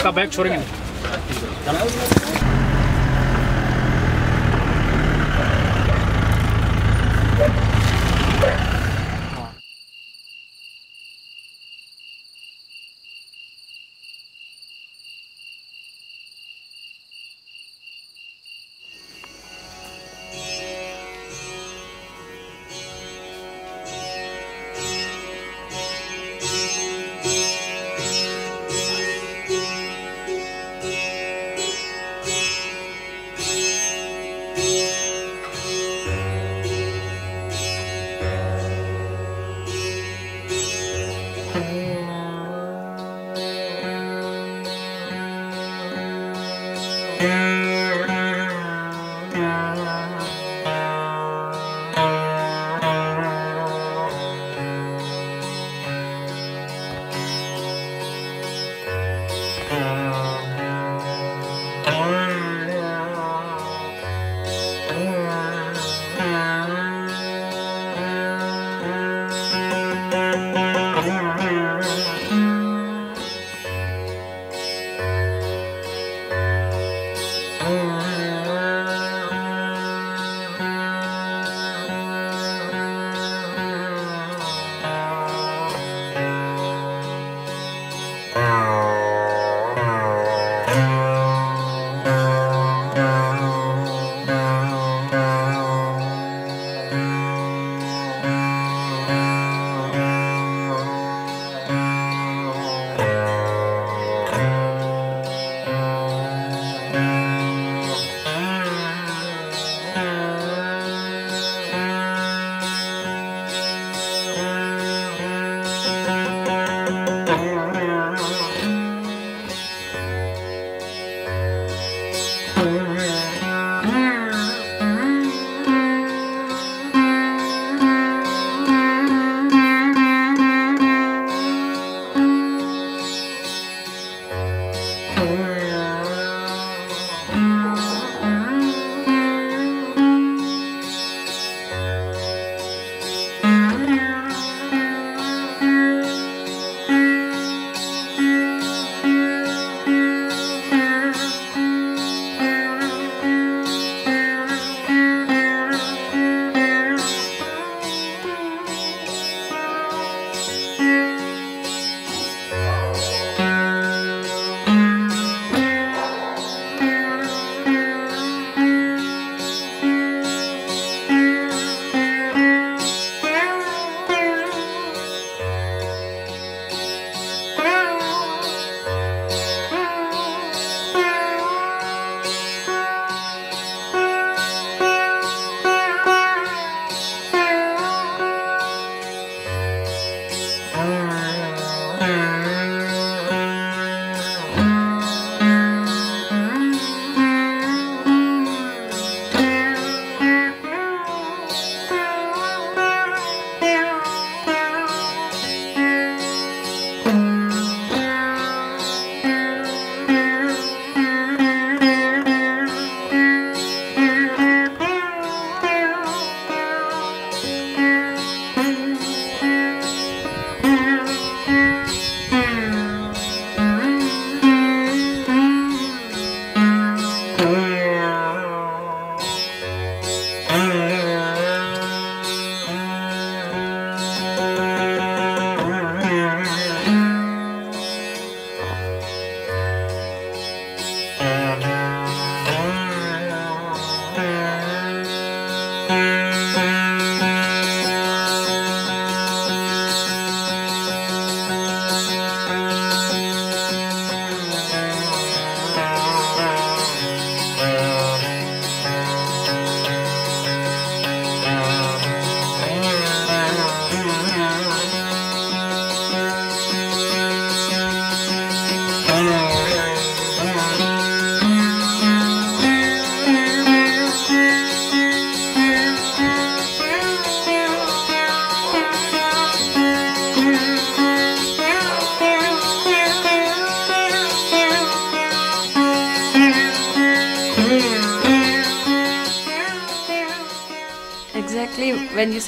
इसका बैग छोड़ेंगे Thank.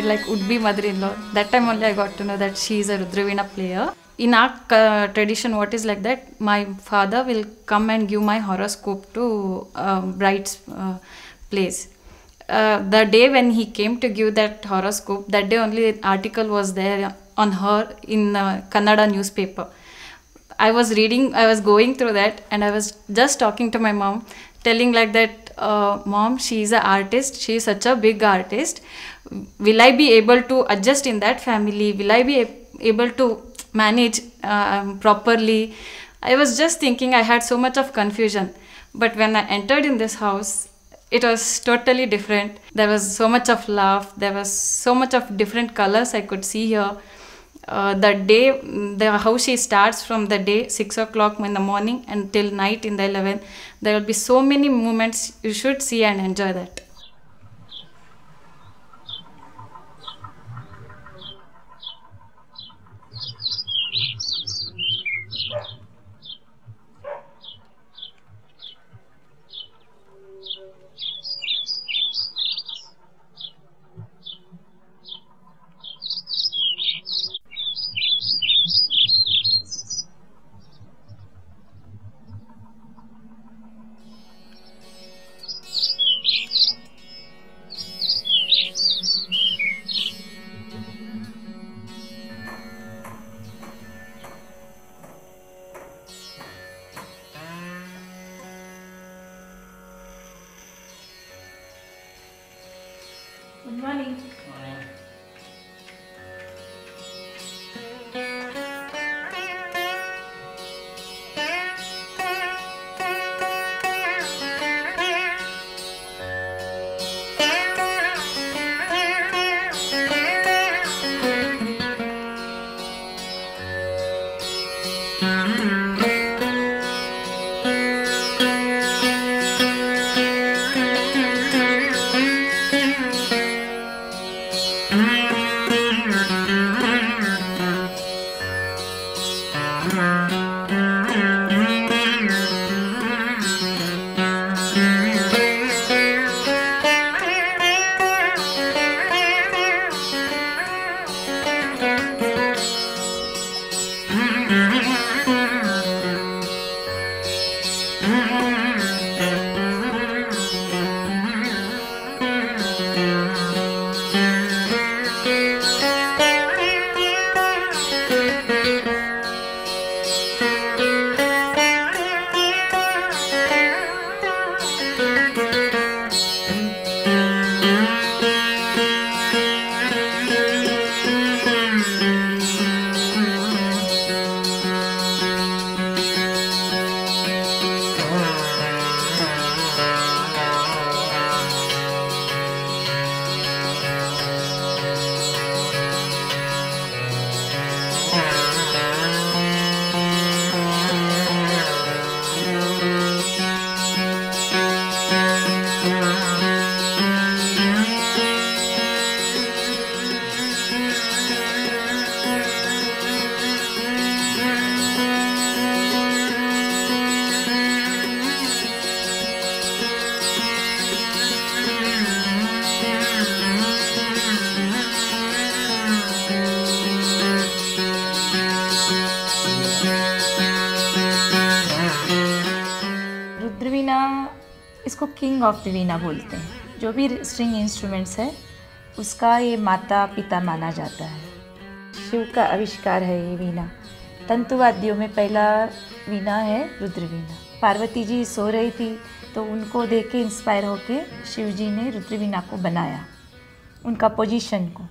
Like would be mother-in-law, that time only I got to know that she is a Rudravina player. In our uh, tradition, what is like that, my father will come and give my horoscope to uh, bride's uh, place. Uh, the day when he came to give that horoscope, that day only article was there on her in Kannada newspaper. I was reading, I was going through that, and I was just talking to my mom, telling like that, uh, mom, she is an artist, she is such a big artist. Will I be able to adjust in that family? Will I be able to manage um, properly? I was just thinking I had so much of confusion. But when I entered in this house, it was totally different. There was so much of love, there was so much of different colors I could see here uh, the day the how she starts from the day 6 o'clock in the morning until night in the 11 there will be so many moments. You should see and enjoy that इसको king of the veena बोलते हैं। जो भी string instruments है, उसका ये माता पिता माना जाता है। शिव का आविष्कार है ये वीणा तंतुवाद्यों में पहला वीणा है रुद्रवीणा पार्वती जी सो रही थी तो उनको देख के इंस्पायर होके शिव जी ने रुद्रवीणा को बनाया, उनका पोजीशन को।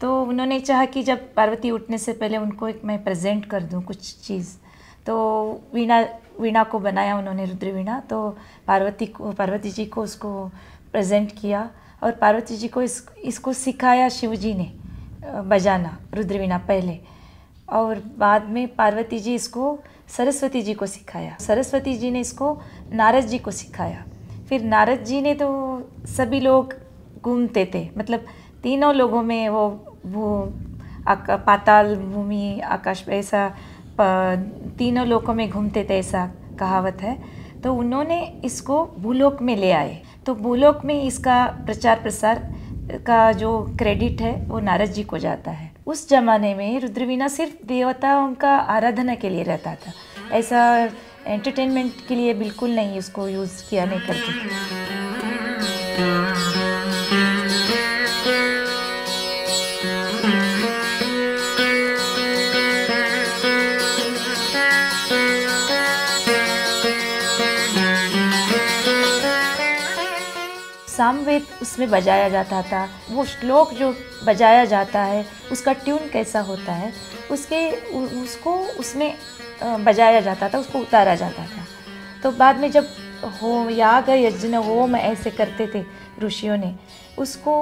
तो उन्होंने चाहा कि जब पार्वती उठने से पहले उनको एक मैं प्रेजेंट कर दूँ कुछ चीज़ तो वीणा वीणा को बनाया उन्होंने रुद्र वीणा तो पार्वती को, पार्वती जी को उसको प्रेजेंट किया और पार्वती जी को इस, इसको सिखाया शिव जी ने बजाना, रुद्रवीणा पहले। और बाद में पार्वती जी इसको, सरस्वती जी को सिखाया। सरस्वती जी ने इसको नारद जी को सिखाया। फिर नारद जी ने तो सभी लोग घूमते थे मतलब तीनों लोगों में वो वो पाताल भूमि, आकाश, ऐसा तीनों लोकों में घूमते थे, ऐसा कहावत है। तो उन्होंने इसको भूलोक में ले आए। तो भूलोक में इसका प्रचार प्रसार का जो क्रेडिट है, वो नारद जी को जाता है। उस जमाने में रुद्रवीणा सिर्फ़ देवताओं का आराधना के लिए रहता था। ऐसा एंटरटेनमेंट के लिए बिल्कुल नहीं उसको यूज़ किया नहीं करते थे। सामवेद उसमें बजाया जाता था। वो श्लोक जो बजाया जाता है, उसका ट्यून कैसा होता है, उसके उसको उसमें बजाया जाता था, उसको उतारा जाता था। तो बाद में जब होम याग यज्ञ, होम ऐसे करते थे ऋषियों ने, उसको,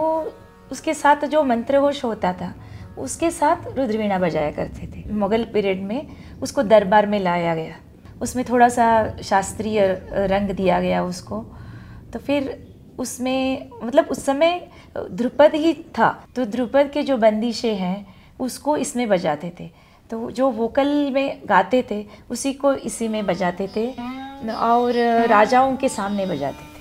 उसके साथ जो मंत्रघोष होता था, उसके साथ रुद्रवीणा बजाया करते थे। मुगल पीरियड में उसको दरबार में लाया गया। उसमें थोड़ा सा शास्त्रीय रंग दिया गया उसको। तो फिर उसमें मतलब उस समय ध्रुपद ही था। तो ध्रुपद के जो बंदिशें हैं, उसको इसमें बजाते थे। तो जो वोकल में गाते थे, उसी को इसी में बजाते थे। और राजाओं के सामने बजाते थे।